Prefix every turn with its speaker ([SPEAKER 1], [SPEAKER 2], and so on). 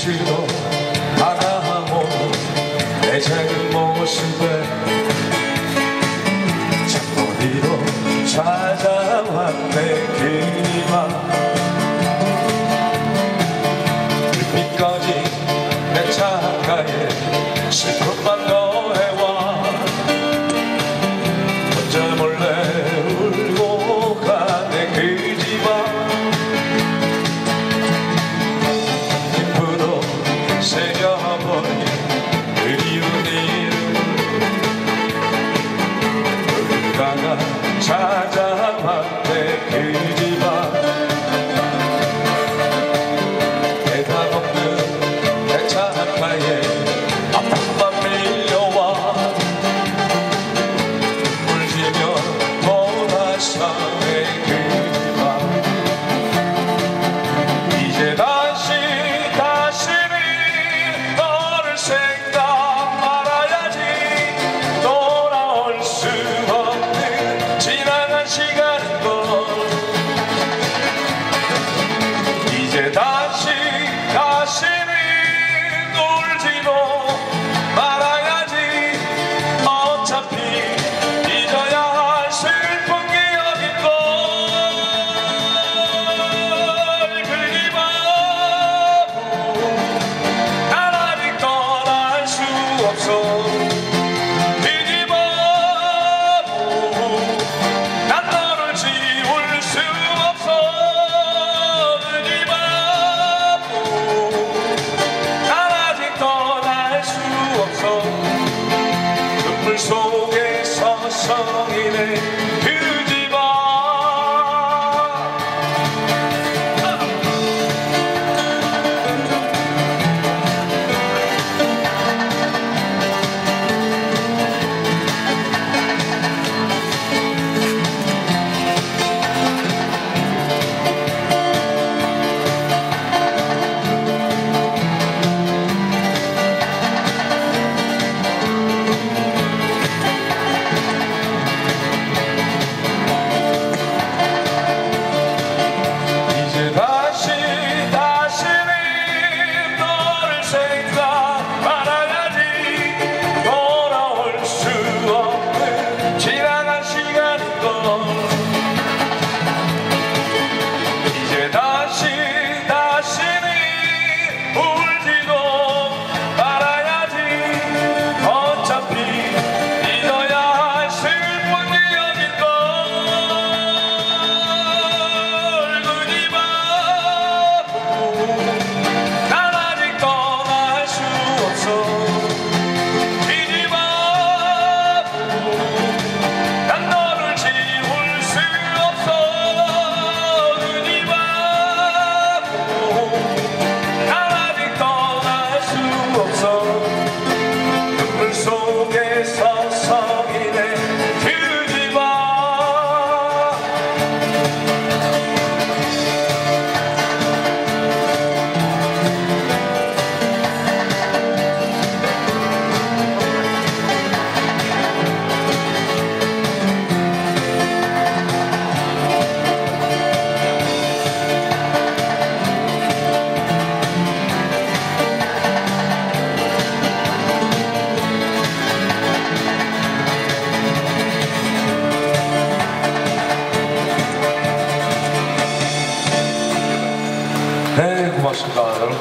[SPEAKER 1] 지도 하나하고 내 작은 모습에 참 어디로 찾아왔 opção. hoş kaldım.